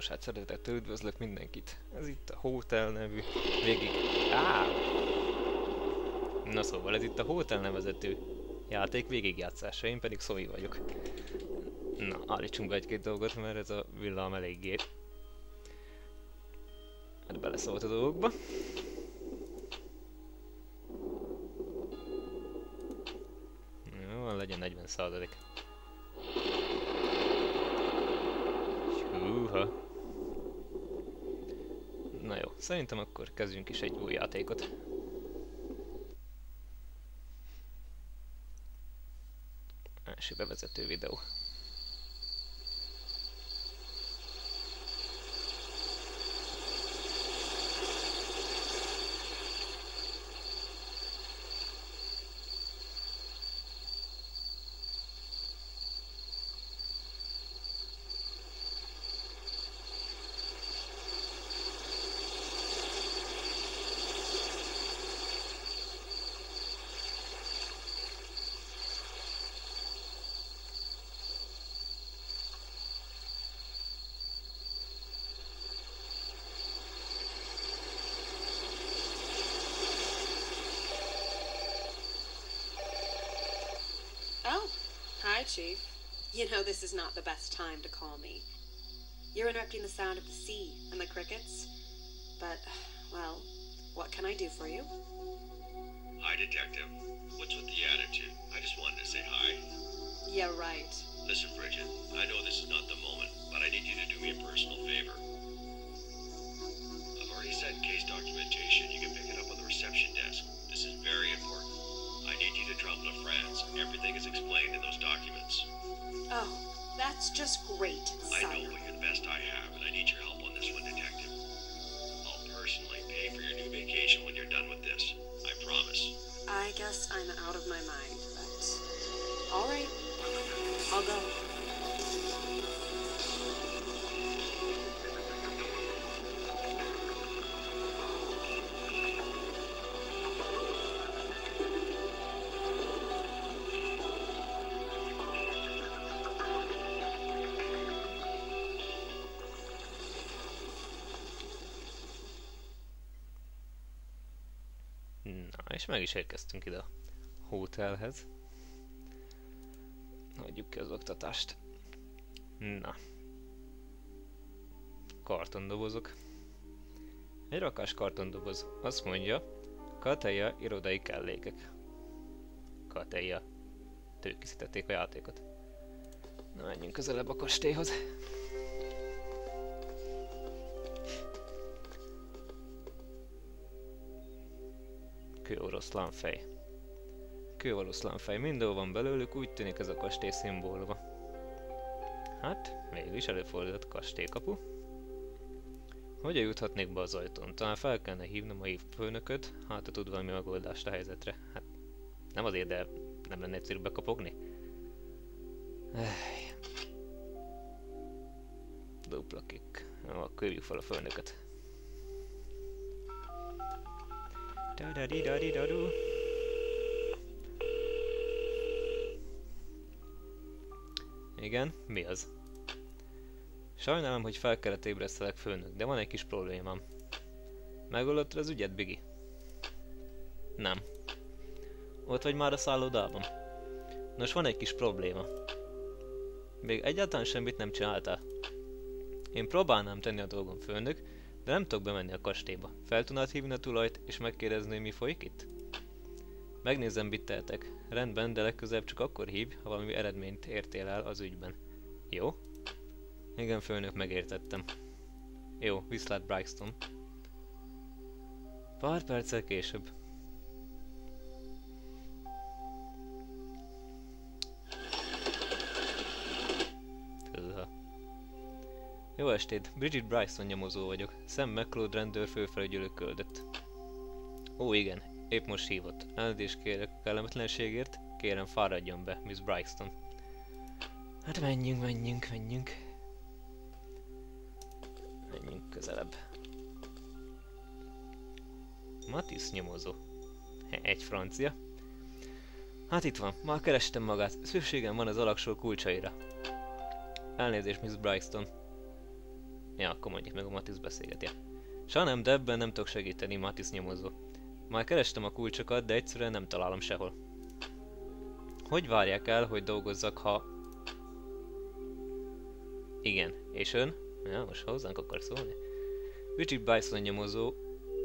Nos hát szeretettel üdvözlök mindenkit. Ez itt a Hotel nevű végig... Á! Na szóval ez itt a Hotel nevezető játék végigjátszása, én pedig Szovi vagyok. Na, állítsunk be egy-két dolgot, mert ez a villám eléggé... Hát beleszólt a dolgokba. Jó, legyen 40 százalék. Húha. Na jó, szerintem akkor kezdjünk is egy új játékot. Hi, Chief. You know, this is not the best time to call me. You're interrupting the sound of the sea and the crickets. But, well, what can I do for you? Hi, Detective. What's with the attitude? I just wanted to say hi. Yeah, right. Everything is explained in those documents. Oh, that's just great, I know, what you're the best I have, and I need your help on this one, Detective. I'll personally pay for your new vacation when you're done with this. I promise. I guess I'm out of my mind, but. Alright. I'll go. Meg is érkeztünk ide a hotelhez. Hagyjuk ki az oktatást. Na. Kartondobozok. Egy rakás kartondoboz. Azt mondja, Kateja irodai kellékek. Kateja. Ők készítették a játékot. Na, menjünk közelebb a kastélyhoz. Kőoroszlánfej. Kőoroszlánfej. Mindenhol van belőlük, úgy tűnik ez a kastély szimbóluma. Hát, mégis előfordult kastélykapu. Hogyan juthatnék be az ajtón? Talán fel kellene hívnom a főnököt, hát ha tud valami megoldást a helyzetre. Hát, nem azért, de nem lenne egyszerű bekapogni? Dupla kick. Jó, akkor hívjuk fel a főnököt. Da da di da di da du Igen, mi az? Sajnálom, hogy fel kellett ébresztelek főnök, de van egy kis problémám. Megoldott az ügyet, Bigi? Nem. Ott vagy már a szállodában? Nos, van egy kis probléma. Még egyáltalán semmit nem csináltál. Én próbálnám tenni a dolgom főnök, de nem tudok bemenni a kastélyba. Fel tudnád hívni a tulajt, és megkérdezni, mi folyik itt? Megnézem, mit tehetek. Rendben, de legközelebb csak akkor hívj, ha valami eredményt értél el az ügyben. Jó? Igen, főnök, megértettem. Jó, viszlát Brixton. Pár perccel később. Jó estét, Bridget Bryson nyomozó vagyok. Sam McLeod rendőr főfelügyelő küldött. Ó igen, épp most hívott. Elnézést kérek a kellemetlenségért, kérem fáradjon be, Miss Brixton. Hát menjünk, menjünk, menjünk. Menjünk közelebb. Matisse nyomozó. Egy francia. Hát itt van, már kerestem magát. Szükségem van az alaksor kulcsaira. Elnézést, Miss Brixton. Ja, akkor mondjuk meg a Matisz beszélgetje. Sa nem, de ebben nem tudok segíteni, Matisz nyomozó. Már kerestem a kulcsokat, de egyszerűen nem találom sehol. Hogy várják el, hogy dolgozzak, ha... Igen, és ön? Ja, most hozzánk akar szólni? Richard Bison nyomozó,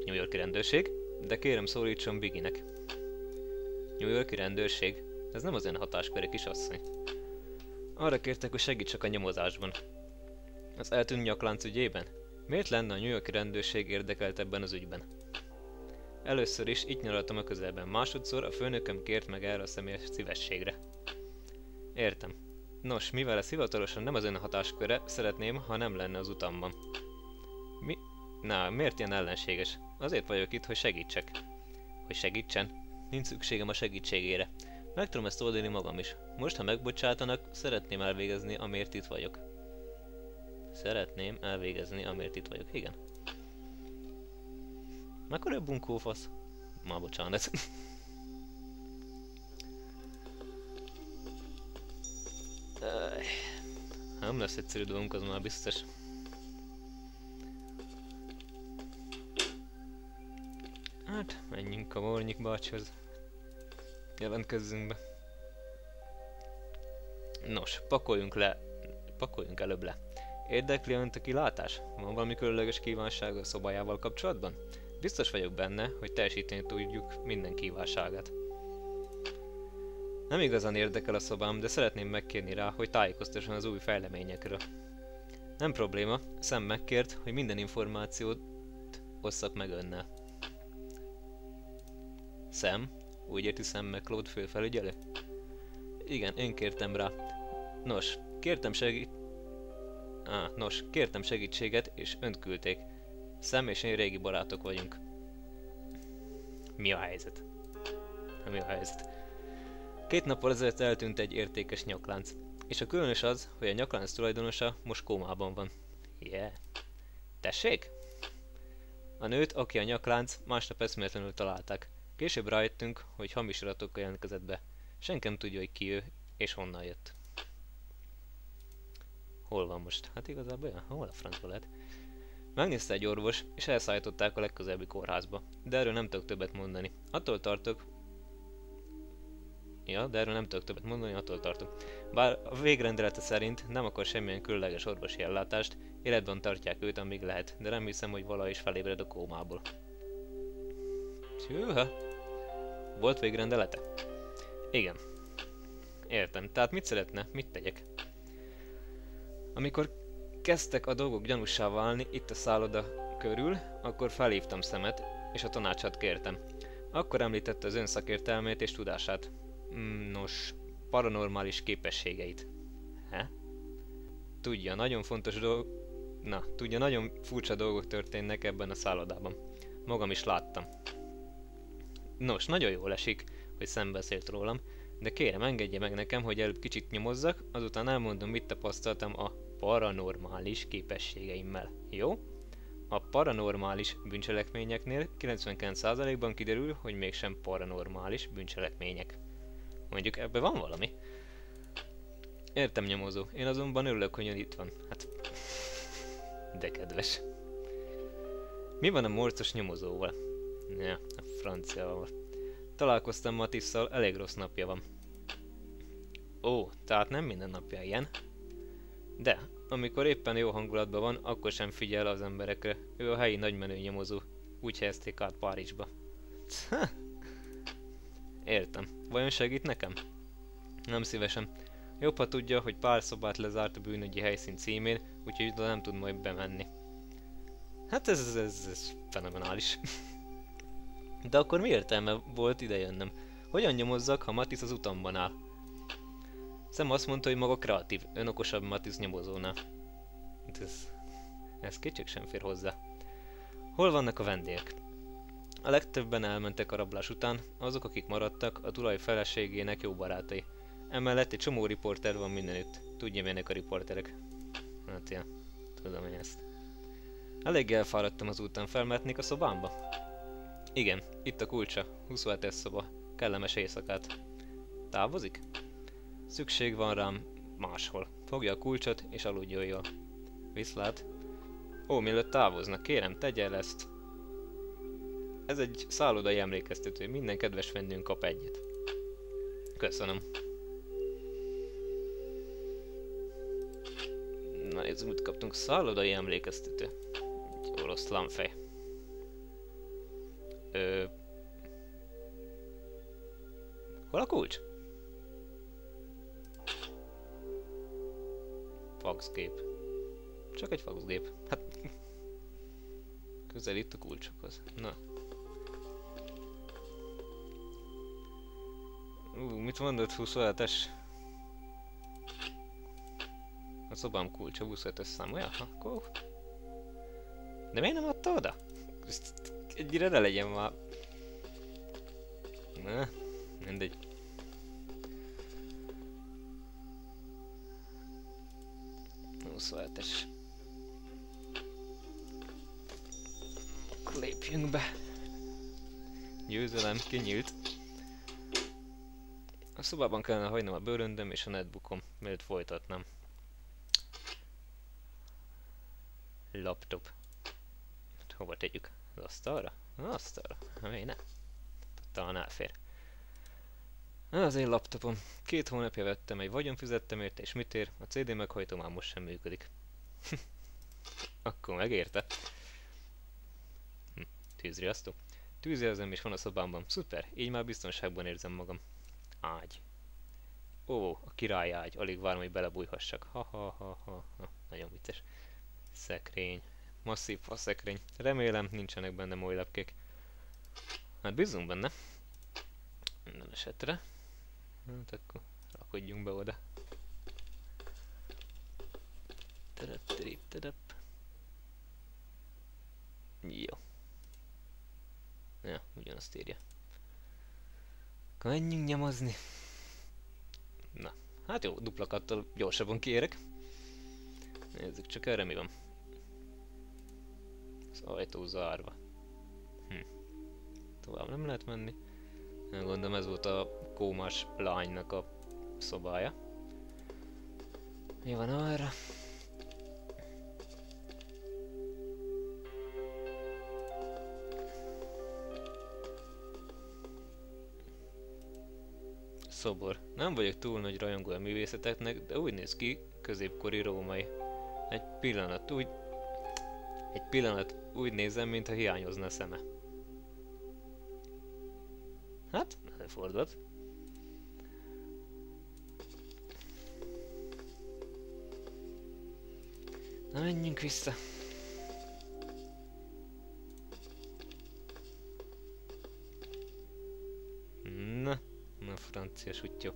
New Yorki rendőrség, de kérem szólítson Biginek. New Yorki rendőrség? Ez nem az ön hatásköre, kisasszony. Arra kértek, hogy segítsek a nyomozásban. Az eltűnt nyaklánc ügyében? Miért lenne a New Yorki rendőrség érdekelt ebben az ügyben? Először is itt nyaraltam a közelben, másodszor a főnököm kért meg erre a személyes szívességre. Értem. Nos, mivel ez hivatalosan nem az ön hatásköre, szeretném, ha nem lenne az utamban. Mi? Na, miért ilyen ellenséges? Azért vagyok itt, hogy segítsek. Hogy segítsen? Nincs szükségem a segítségére. Meg tudom ezt oldani magam is. Most, ha megbocsátanak, szeretném elvégezni, amiért itt vagyok. Szeretném elvégezni, amiért itt vagyok. Igen. Mekkora bunkófasz? Ma bocsánat. Nem lesz egyszerű dolgunk, az már biztos. Hát, menjünk a Mornyik bácsihoz. Jelentkezzünk be. Nos, pakoljunk le. Pakoljunk előbb le. Érdekli önt a kilátás? Van valami különleges kívánsága a szobájával kapcsolatban? Biztos vagyok benne, hogy teljesíteni tudjuk minden kívánságát. Nem igazán érdekel a szobám, de szeretném megkérni rá, hogy tájékoztasson az új fejleményekről. Nem probléma, Szem megkért, hogy minden információt osszak meg önnel. Szem? Úgy érti Szem meg Claude főfelügyelő? Igen, én kértem rá. Nos, kértem segít... Ah, nos, kértem segítséget, és önt küldték. Szem és én régi barátok vagyunk. Mi a helyzet? Mi a helyzet? Két nappal ezelőtt eltűnt egy értékes nyaklánc. És a különös az, hogy a nyaklánc tulajdonosa most kómában van. Yeah. Tessék? A nőt, aki a nyaklánc, másnap eszméletlenül találták. Később rájöttünk, hogy hamis iratokkal jelentkezett be. Senki nem tudja, hogy ki ő, és honnan jött. Hol van most? Hát igazából olyan, hol a francba lehet? Megnézte egy orvos, és elszállították a legközelebbi kórházba. De erről nem tudok többet mondani. Attól tartok... Ja, de erről nem tudok többet mondani, attól tartok. Bár a végrendelete szerint nem akar semmilyen különleges orvosi ellátást, életben tartják őt, amíg lehet, de nem hiszem, hogy vala is felébred a kómából. Hűha! Volt végrendelete? Igen. Értem. Tehát mit szeretne? Mit tegyek? Amikor kezdtek a dolgok gyanúsá válni itt a szálloda körül, akkor felhívtam szemet, és a tanácsát kértem. Akkor említette az ön szakértelmét és tudását. Mm, nos, paranormális képességeit. He? Tudja, nagyon fontos dolg... Na, tudja, nagyon furcsa dolgok történnek ebben a szállodában. Magam is láttam. Nos, nagyon jól esik, hogy szembeszélt rólam, de kérem engedje meg nekem, hogy előbb kicsit nyomozzak, azután elmondom, mit tapasztaltam a paranormális képességeimmel. Jó? A paranormális bűncselekményeknél 99%-ban kiderül, hogy mégsem paranormális bűncselekmények. Mondjuk ebbe van valami? Értem nyomozó, én azonban örülök, hogy itt van. Hát... De kedves. Mi van a morcos nyomozóval? Ja, a franciával. Találkoztam Matisszal, elég rossz napja van. Ó, tehát nem minden napja ilyen? De, amikor éppen jó hangulatban van, akkor sem figyel az emberekre. Ő a helyi nagymenő nyomozó. Úgy helyezték át Párizsba. Értem. Vajon segít nekem? Nem szívesen. Jobb, ha tudja, hogy pár szobát lezárt a bűnügyi helyszín címén, úgyhogy oda nem tud majd bemenni. Hát ez, ez, ez, ez fenomenális. De akkor mi értelme volt ide jönnöm? Hogyan nyomozzak, ha Matisz az utamban áll? Szem azt mondta, hogy maga kreatív, ön okosabb Matisz nyomozónál. Hát ez, ez kicsik sem fér hozzá. Hol vannak a vendégek? A legtöbben elmentek a rablás után, azok, akik maradtak, a tulaj feleségének jó barátai. Emellett egy csomó riporter van mindenütt. Tudja, milyenek a riporterek. Hát ja, tudom én ezt. Elég elfáradtam az úton, felmehetnék a szobámba? Igen, itt a kulcsa, 27-es szoba. Kellemes éjszakát. Távozik? Szükség van rám máshol. Fogja a kulcsot és aludjon jól. Viszlát. Ó, mielőtt távoznak, kérem, tegye el ezt. Ez egy szállodai emlékeztető, minden kedves vendőnk kap egyet. Köszönöm. Na, ez mit kaptunk? Szállodai emlékeztető. Egy oroszlánfej. Ö... Faxgép. Csak egy faxgép. Hát... Közel itt a kulcsokhoz. Na. Ú, mit mondott 27-es? A szobám kulcsa 27-es szám, olyan? Akkor... De miért nem adta oda? Egyre ne legyen már. Na, mindegy. Lépjünk be. Győzelem, kinyílt. A szobában kellene hagynom a bőröndöm és a netbookom, mielőtt folytatnám. Laptop. Hova tegyük? Az asztalra? Az asztalra? Miért ne? Talán elfér. Az én laptopom. Két hónapja vettem, egy vagyon fizettem érte, és mit ér? A CD meghajtó már most sem működik. Akkor megérte. Tűzriasztó. Tűzjelzem is van a szobámban. Szuper, így már biztonságban érzem magam. Ágy. Ó, a király ágy. Alig várom, hogy belebújhassak. Ha, ha, ha, ha, ha. Nagyon vicces. Szekrény. Masszív szekrény. Remélem, nincsenek benne moly lepkék. Hát bízunk benne. Minden esetre. Hát akkor rakodjunk be oda. Terep, terep, terep. Jó. Ja, ugyanazt írja. Akkor menjünk nyomozni. Na, hát jó, duplakattal gyorsabban kérek. Nézzük csak erre mi van. Az ajtó zárva. Hm. Tovább nem lehet menni. Gondolom ez volt a kómás lánynak a szobája. Mi van arra? Szobor. Nem vagyok túl nagy rajongó a művészeteknek, de úgy néz ki, középkori római. Egy pillanat úgy... Egy pillanat úgy nézem, mintha hiányozna szeme. Hát, előfordult. Na menjünk vissza. Na francia sutyó.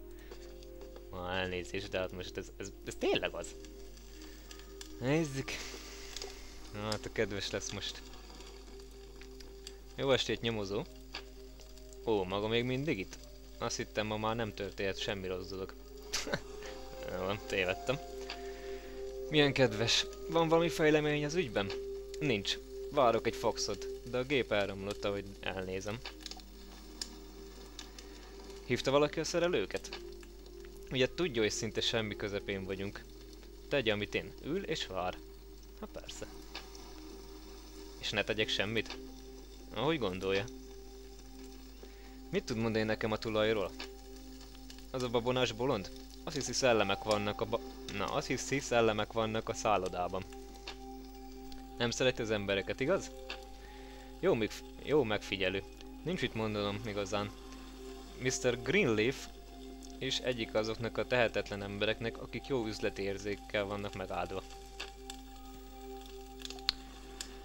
Ma elnézést, de hát most ez, ez, ez tényleg az. Nézzük. Hát a kedves lesz most. Jó estét, nyomozó. Ó, maga még mindig itt? Azt hittem, ma már nem történt semmi rossz dolog. Jó, tévedtem. Milyen kedves. Van valami fejlemény az ügyben? Nincs. Várok egy foxot, de a gép elromlott, ahogy elnézem. Hívta valaki a szerelőket? Ugye tudja, hogy szinte semmi közepén vagyunk. Tegye, amit én. Ül és vár. Ha persze. És ne tegyek semmit? Ahogy gondolja. Mit tud mondani nekem a tulajról? Az a babonás bolond? Azt hiszi szellemek vannak a ba... Na, azt hiszi szellemek vannak a szállodában. Nem szereti az embereket, igaz? Jó, még jó megfigyelő. Nincs mit mondanom igazán. Mr. Greenleaf és egyik azoknak a tehetetlen embereknek, akik jó üzleti érzékkel vannak megáldva.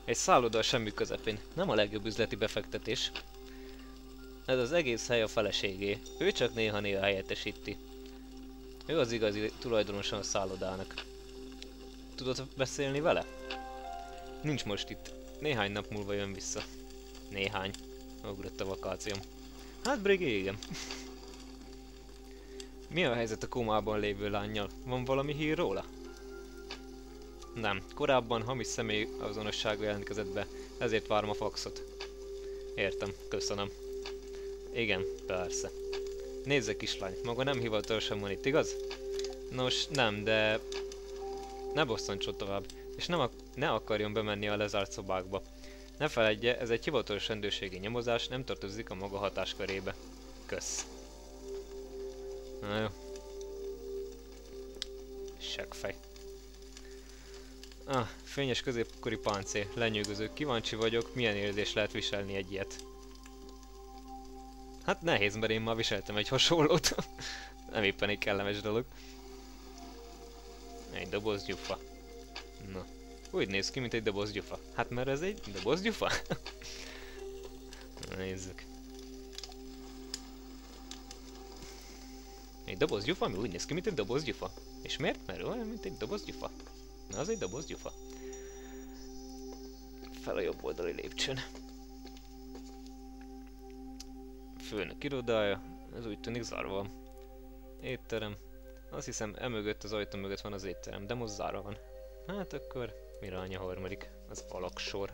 Egy szálloda a semmi közepén. Nem a legjobb üzleti befektetés. Ez az egész hely a feleségé. Ő csak néha-néha helyettesíti. Ő az igazi tulajdonosa a szállodának. Tudod beszélni vele? Nincs most itt. Néhány nap múlva jön vissza. Néhány. Ugrott a vakációm. Hát Brigi, igen. Mi a helyzet a kómában lévő lányjal? Van valami hír róla? Nem. Korábban hamis személy azonossága jelentkezett be, ezért várom a faxot. Értem, köszönöm. Igen, persze. Nézze kislány, maga nem hivatalosan van itt, igaz? Nos, nem, de... Ne bosszantsod tovább. és nem ak- ne akarjon bemenni a lezárt szobákba. Ne feledje, ez egy hivatalos rendőrségi nyomozás, nem tartozik a maga hatáskörébe. Kösz. Na jó. Seggfej. Ah, fényes középkori páncél, lenyűgöző. Kíváncsi vagyok, milyen érzés lehet viselni egy ilyet. Hát nehéz, mert én már viseltem egy hasonlót. Nem éppen egy kellemes dolog. Egy doboz gyufa. Na. Úgy néz ki, mint egy doboz gyufa. Hát mert ez egy doboz gyufa? Nézzük. Egy doboz gyufa, ami úgy néz ki, mint egy doboz gyufa. És miért? Mert olyan, mint egy doboz gyufa. Na, az egy doboz gyufa. Fel a jobb oldali lépcsőn. Főnök irodája, ez úgy tűnik zárva van. Étterem. Azt hiszem, emögött az ajtó mögött van az étterem, de most zárva van. Hát akkor Mirány a harmadik, az alaksor.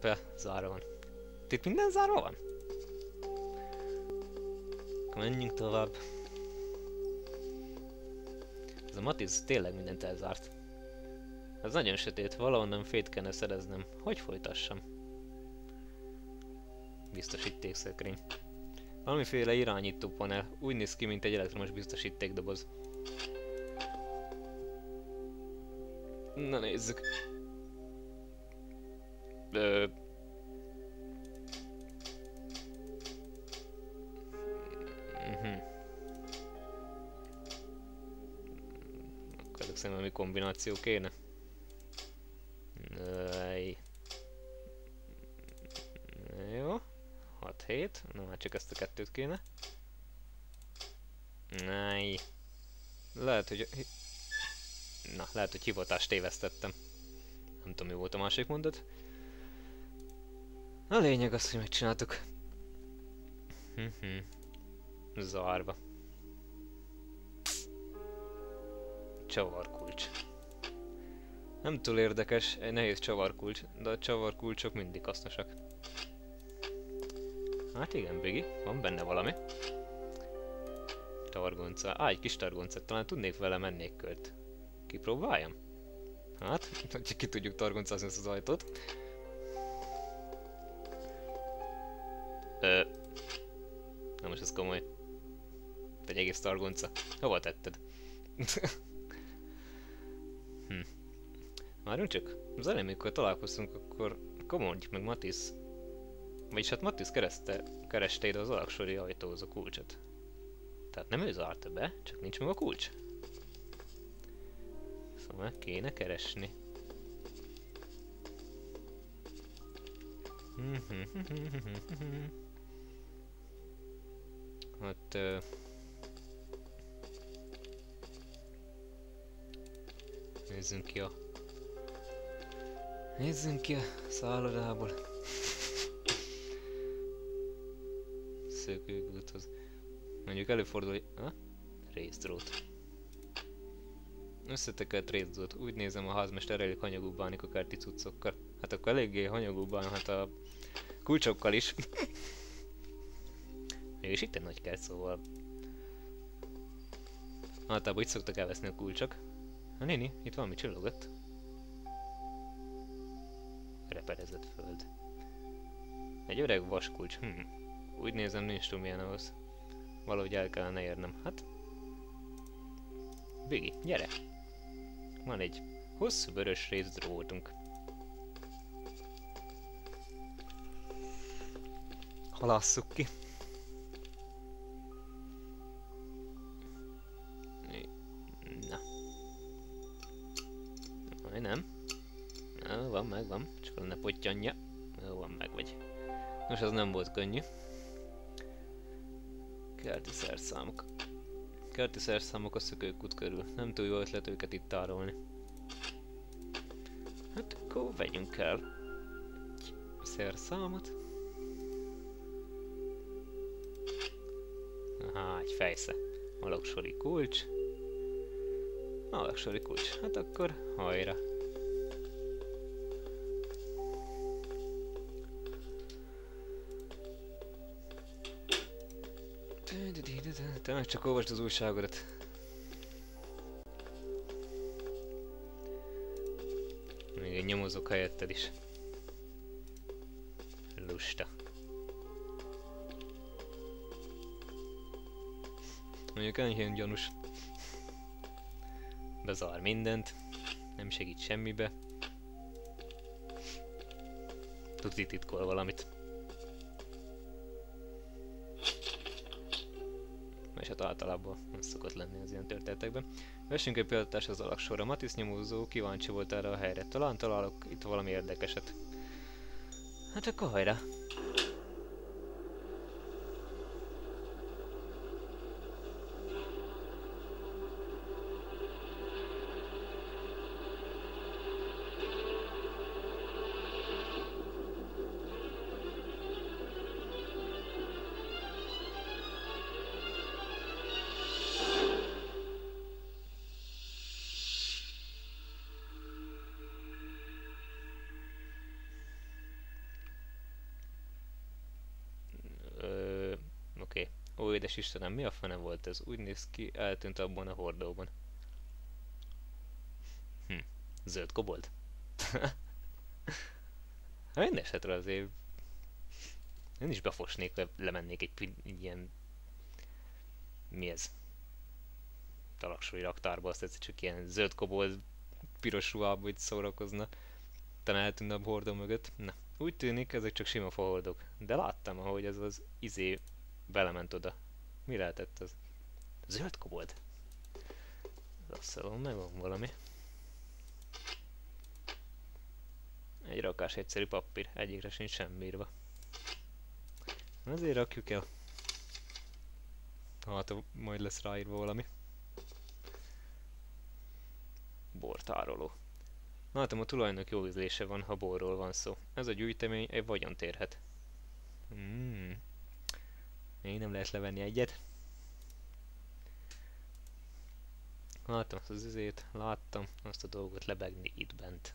Be, zárva van. Itt minden zárva van? Akkor menjünk tovább. Ez a Matiz tényleg mindent elzárt. Ez nagyon sötét, valahonnan fét kellene szereznem. Hogy folytassam? Biztosítékszekrény. Valamiféle irányító panel. Úgy néz ki, mint egy elektromos biztosítékdoboz. Na nézzük. Ö... Mhm. Ezek szerint valami kombináció kéne. Ej. Jó. 6-7. Na már csak ezt a kettőt kéne. Náj. Lehet, hogy... Na, lehet, hogy hivatást tévesztettem. Nem tudom, mi volt a másik mondat. A lényeg az, hogy megcsináltuk. Mhm. Zárva. Csavarkulcs. Nem túl érdekes, egy nehéz csavarkulcs, de a csavarkulcsok mindig hasznosak. Hát igen, Biggi, van benne valami. Targonca. Á, egy kis targoncát, talán tudnék vele mennék költ. Kipróbáljam? Hát, hogyha ki tudjuk targoncázni ezt az ajtót. Ö... Na most ez komoly. Egy egész targonca. Hova tetted? hm. Várjunk csak. Az elején, amikor találkoztunk, akkor, mondjuk meg Matisz. Vagyis hát Matisz kereste, kereste ide az alaksori ajtóhoz a kulcsot. Tehát nem ő zárta be, csak nincs meg a kulcs. Szóval kéne keresni. Hát... Uh, nézzünk ki a... Nézzünk ki a szállodából. Szökőkúthoz. Mondjuk előfordul, hogy... Ha? Részdrót. Összetekelt részdrót. Úgy nézem a házmester elég hanyagú bánik a kerti cuccokkal. Hát akkor eléggé hanyagú bánhat a kulcsokkal is. Mégis itt egy nagy kert, szóval... Általában itt szoktak elveszni a kulcsok. Na néni, itt valami csillogott. Reperezett föld. Egy öreg vaskulcs. Hm. Úgy nézem, nincs milyen ahhoz. Valahogy el kellene érnem. Hát... Biggi, gyere! Van egy hosszú vörös részdrótunk. Halasszuk ki. Na. Aj, nem. Na, van, meg van. Csak lenne pottyanja. Van, meg vagy. Nos, az nem volt könnyű. Kerti szerszámok a szökőkút körül. Nem túl jó ötlet őket itt tárolni. Hát akkor vegyünk el egy szerszámot. Aha, egy fejsze. Alaksori kulcs. Alaksori kulcs. Hát akkor hajra. csak olvasd az újságodat. Még én nyomozok helyetted is. Lusta. Mondjuk enyhén gyanús. Bezár mindent, nem segít semmibe. Tudni titkol valamit. És általában az szokott lenni az ilyen történetekben. Vessünk egy példatást az alaksorra. Matisz nyomozó kíváncsi volt erre a helyre. Talán találok itt valami érdekeset. Hát akkor hajrá! Édes Istenem, mi a fene volt ez? Úgy néz ki, eltűnt abban a hordóban. Hm. Zöld kobold? hát minden esetre azért... Én is befosnék, le, lemennék egy, egy ilyen... Mi ez? Talaksói raktárba, azt egyszer csak ilyen zöld kobold piros ruhába itt szórakozna. Talán eltűnne a hordó mögött. Na, úgy tűnik, ezek csak sima fahordok. De láttam, ahogy ez az izé belement oda. Mi lehetett az? Zöld kobold? Rosszalom, megvan valami. Egy rakás egyszerű papír, egyikre sincs semmi írva. Azért rakjuk el. Hát, majd lesz ráírva valami. Bortároló. Látom, a tulajnak jó ízlése van, ha borról van szó. Ez a gyűjtemény egy vagyont érhet. Mm. Még nem lehet levenni egyet. Láttam azt az üzét, láttam azt a dolgot lebegni itt bent.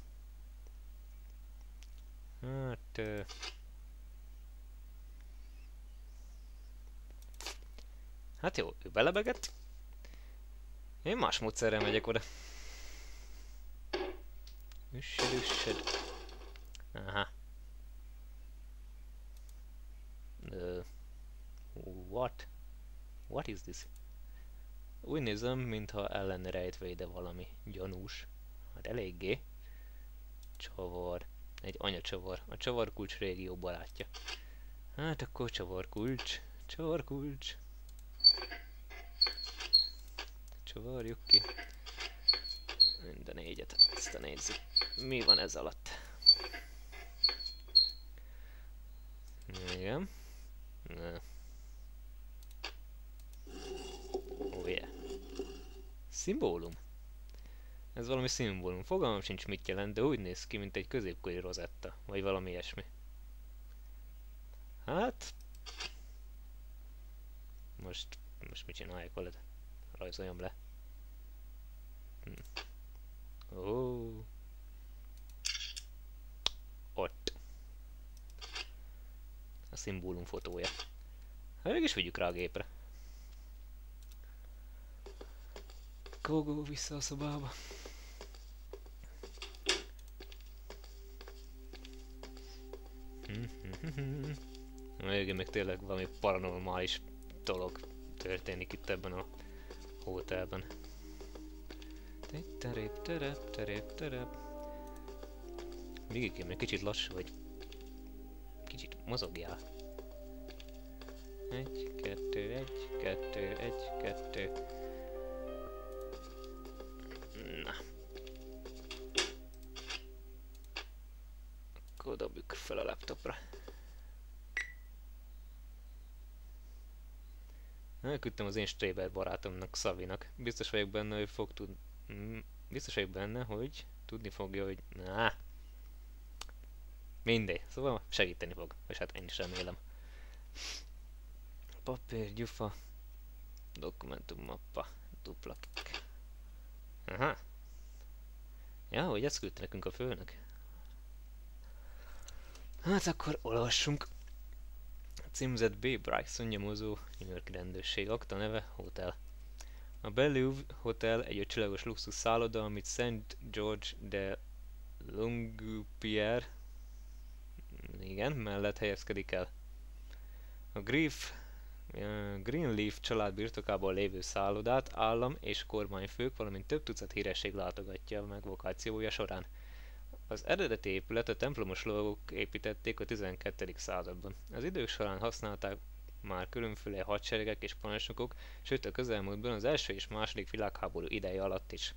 Hát... Ö... Hát jó, ő belebegett. Én más módszerrel megyek oda. Üssed, üssed. Aha. Uh, what? What is this? Úgy nézem, mintha el lenne rejtve ide valami gyanús. Hát eléggé. Csavar. Egy anyacsavar. A csavarkulcs régió barátja. Hát akkor csavarkulcs. Csavarkulcs. Csavarjuk ki. Minden négyet. Ezt a nézzük. Mi van ez alatt? Igen. Ne. Oh yeah. Szimbólum. Ez valami szimbólum. Fogalmam sincs mit jelent, de úgy néz ki, mint egy középkori rozetta, vagy valami ilyesmi. Hát... Most... Most mit csinálják veled? Rajzoljam le. Hm. Oh. Ott. A szimbólum fotója. Hát mégis vigyük rá a gépre. Go vissza a szobába. Még még tényleg valami paranormális dolog történik itt ebben a hotelben. Terep, terep, terep, terep. Még egy kicsit lassú vagy. Kicsit mozogjál. Egy, kettő, egy, kettő, egy, kettő. Laptopra. Elküldtem az én Straber barátomnak, Szavinak. Biztos vagyok benne, hogy fog tud... Mm, biztos vagyok benne, hogy tudni fogja, hogy... Nah. Mindegy. Szóval segíteni fog. És hát én is remélem. Papír, gyufa. Dokumentum mappa. Dupla kik. Aha. Ja, hogy ezt küldte nekünk a főnök. Hát akkor olvassunk. Címzett B. Bryson nyomozó, New York rendőrség, akta neve, hotel. A Bellevue Hotel egy ötcsillagos luxus szálloda, amit St. George de Longuepierre igen, mellett helyezkedik el. A Grief Greenleaf család birtokában lévő szállodát állam és kormányfők, valamint több tucat híresség látogatja meg vokációja során. Az eredeti épület a templomos lovagok építették a 12. században. Az idők során használták már különféle hadseregek és parancsnokok, sőt a közelmúltban az első és második világháború ideje alatt is.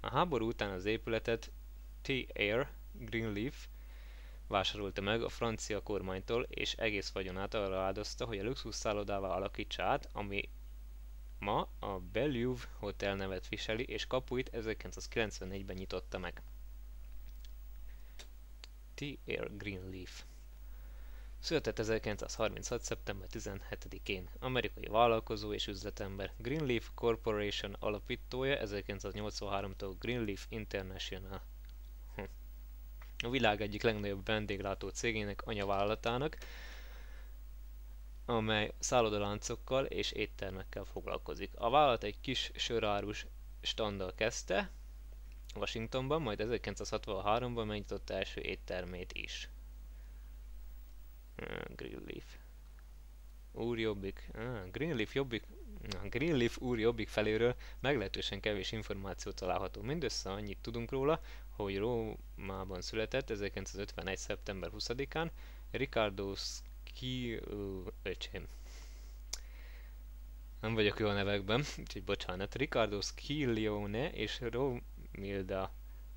A háború után az épületet T. Air Greenleaf vásárolta meg a francia kormánytól, és egész vagyonát arra áldozta, hogy a luxus szállodává alakítsa át, ami ma a Bellevue Hotel nevet viseli, és kapuit 1994-ben nyitotta meg. T. Air Greenleaf Született 1936. szeptember 17-én. Amerikai vállalkozó és üzletember. Greenleaf Corporation alapítója 1983-tól Greenleaf International a világ egyik legnagyobb vendéglátó cégének anyavállalatának, amely szállodaláncokkal és éttermekkel foglalkozik. A vállalat egy kis sörárus standal kezdte, Washingtonban, majd 1963-ban megnyitotta első éttermét is. Greenleaf. Úr Jobbik. Greenleaf Jobbik. Greenleaf úr Jobbik feléről meglehetősen kevés információ található. Mindössze annyit tudunk róla, hogy Rómában született 1951. szeptember 20-án Ricardo Ski... öcsém. Nem vagyok jó a nevekben, úgyhogy bocsánat. Ricardo Sciglione és Romilda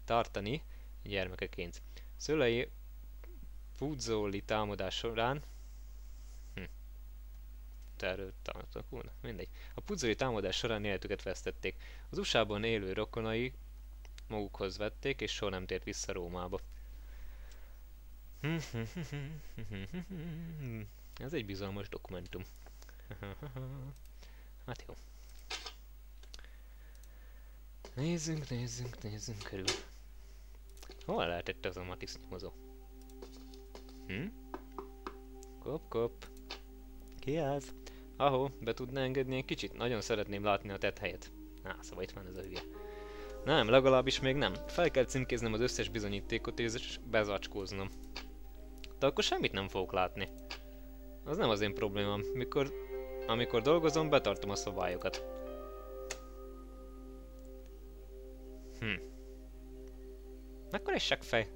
Tartani gyermekeként. Szülei Puzzoli támadás során hm. erről támadtak volna, mindegy. A Puzzoli támadás során életüket vesztették. Az USA-ban élő rokonai magukhoz vették, és soha nem tért vissza Rómába. Ez egy bizalmas dokumentum. Hát jó. Nézzünk, nézzünk, nézzünk körül. Hol lehetett az a Matix nyomozó? Hm? Kop, kop. Ki az? Ahó, be tudná engedni egy kicsit? Nagyon szeretném látni a tett helyet. Á, szóval itt van ez a hülye. Nem, legalábbis még nem. Fel kell címkéznem az összes bizonyítékot és bezacskóznom. De akkor semmit nem fogok látni. Az nem az én problémám. Mikor, amikor dolgozom, betartom a szabályokat. Hm. Akkor egy fej.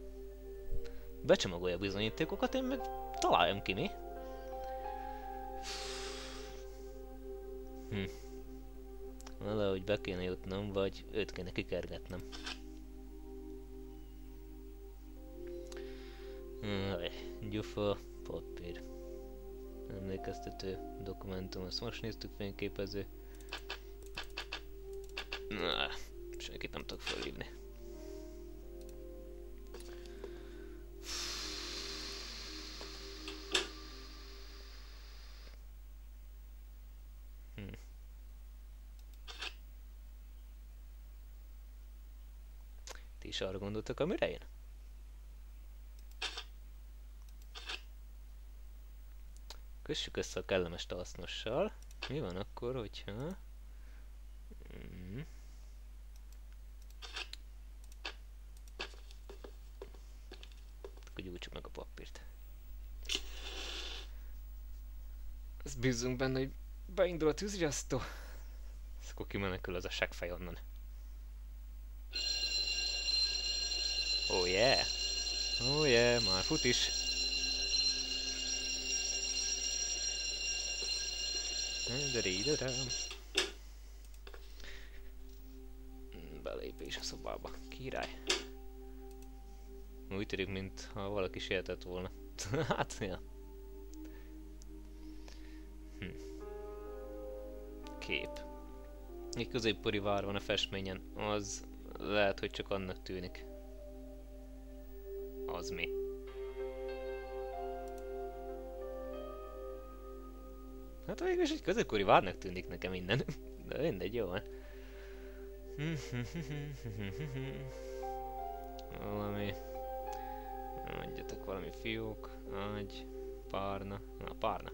Becsomagolja bizonyítékokat, én meg találjam ki, mi? Hm. Valahogy be kéne jutnom, vagy őt kéne kikergetnem. Gyufa, papír. Emlékeztető dokumentum, azt most néztük fényképező. Nem tudok felhívni. is arra gondoltak, amire én? Kössük össze a kellemes hasznossal. Mi van akkor, hogyha... Mm. Akkor gyújtsuk meg a papírt. Ezt bízunk benne, hogy beindul a tűzriasztó. És akkor kimenekül az a segfej onnan. Oh yeah. Oh yeah, már fut is. Belépés a szobába. Király. Úgy tűnik, mintha valaki sietett volna. hát, ja. Kép. Egy középkori vár van a festményen. Az lehet, hogy csak annak tűnik az mi? Hát végül is egy középkori várnak tűnik nekem minden. De mindegy, jó van. valami... Mondjatok valami fiók, ágy, párna. Na, párna.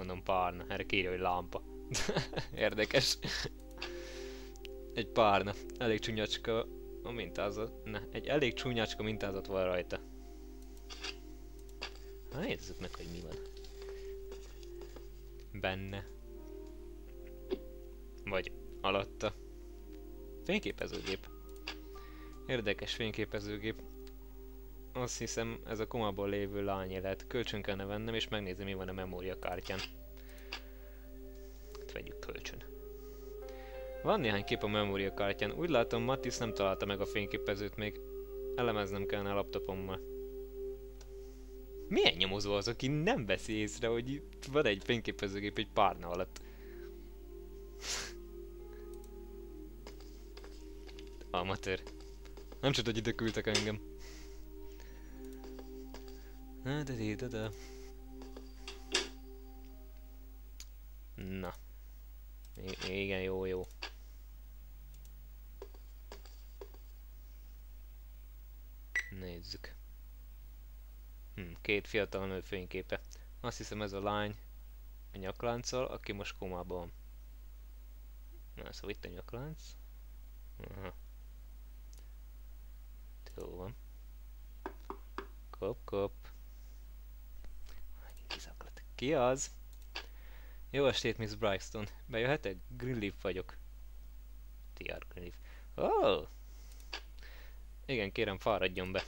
Mondom párna, erre kírja, hogy lámpa. Érdekes. Egy párna. Elég csúnyacska a mintázat, ne, egy elég csúnyácska mintázat van rajta. Hát nézzük meg, hogy mi van. Benne. Vagy alatta. Fényképezőgép. Érdekes fényképezőgép. Azt hiszem ez a komából lévő lány lehet. Kölcsön kellene vennem és megnézni mi van a memóriakártyán. Hát vegyük kölcsön. Van néhány kép a memóriakártyán. Úgy látom Mattis nem találta meg a fényképezőt még. Elemeznem kellene a laptopommal. Milyen nyomozó az, aki nem veszi észre, hogy van egy fényképezőgép egy párna alatt? Amatőr. Nem csak, hogy ide küldtek engem. Na. I igen, jó, jó. Nézzük. Hm, két fiatal nő fényképe. Azt hiszem ez a lány a nyaklánccal, aki most komában van. Na, szóval itt a nyaklánc. Aha. Jó van. Kop, kop. Ki az? Jó estét, Miss Bryston. Bejöhetek? Greenleaf vagyok. T.R. Greenleaf. Oh! Igen, kérem, fáradjon be.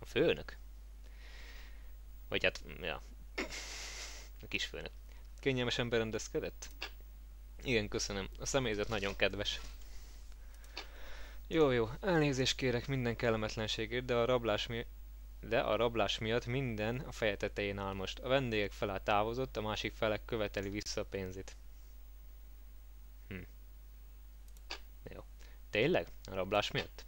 A főnök? Vagy hát, ja. A kis főnök. Kényelmesen berendezkedett? Igen, köszönöm. A személyzet nagyon kedves. Jó, jó. Elnézést kérek minden kellemetlenségért, de a rablás mi... De a rablás miatt minden a feje tetején áll most. A vendégek felá távozott, a másik felek követeli vissza a pénzét. Hm. Jó. Tényleg? A rablás miatt?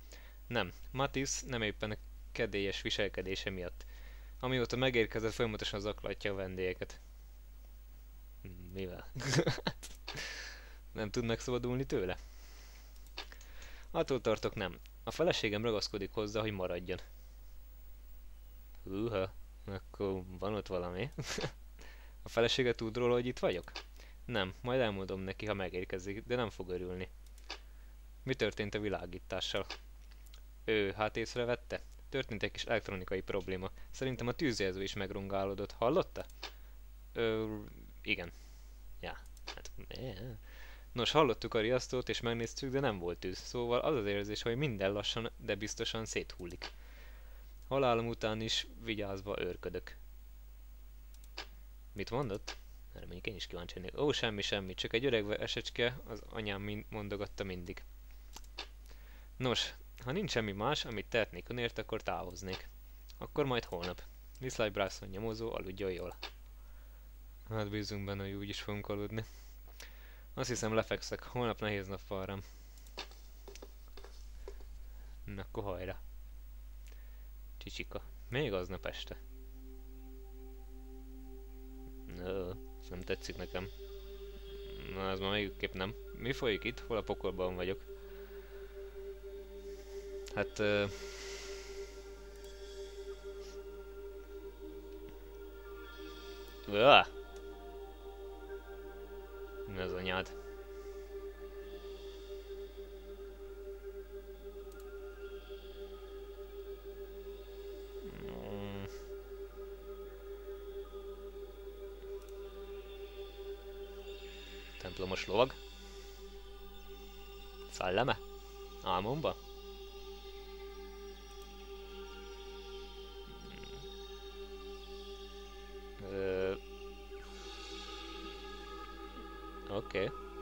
Nem. Matis nem éppen a kedélyes viselkedése miatt. Amióta megérkezett, folyamatosan zaklatja a vendégeket. Hm, mivel? nem tud megszabadulni tőle? Attól tartok nem. A feleségem ragaszkodik hozzá, hogy maradjon. Húha, akkor van ott valami. a felesége tud róla, hogy itt vagyok? Nem, majd elmondom neki, ha megérkezik, de nem fog örülni. Mi történt a világítással? Ő, hát észrevette? Történt egy kis elektronikai probléma. Szerintem a tűzjelző is megrongálódott. Hallotta? Ö, igen. Ja, hát... Yeah. Nos, hallottuk a riasztót és megnéztük, de nem volt tűz. Szóval az az érzés, hogy minden lassan, de biztosan széthullik. Halálom után is vigyázva őrködök. Mit mondott? Erre mondjuk én is kíváncsi lennék. Ó, semmi, semmi, csak egy öreg esecske, az anyám mind mondogatta mindig. Nos, ha nincs semmi más, amit tehetnék önért, akkor távoznék. Akkor majd holnap. Viszlaj Bryson nyomozó, aludjon jól. Hát bízunk benne, hogy úgy is fogunk aludni. Azt hiszem lefekszek, holnap nehéz nap van rám. Na, akkor hajrá. Csicsika. Még aznap este. Ez nem tetszik nekem. Na, ez már még nem. Mi folyik itt? Hol a pokolban vagyok? Hát... Uh... Uah! Mi az anyád? Templomos lovag? Szelleme? Álmomba?